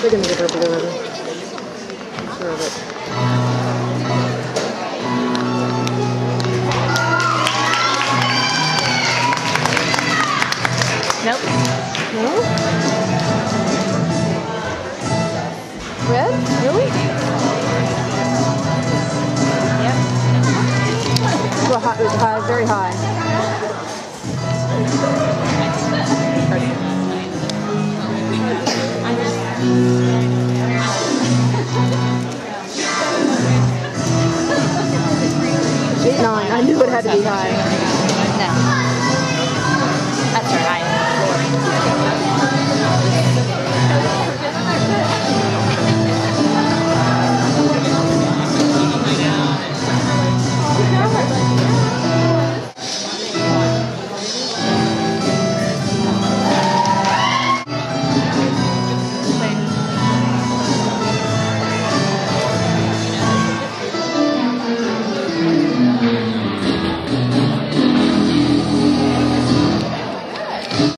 They're gonna give her blue ribbon. I'm sure of it. Nope. No? Red? Really? Yep. Well, high, it was high, very high. Nine. I knew it had to be high.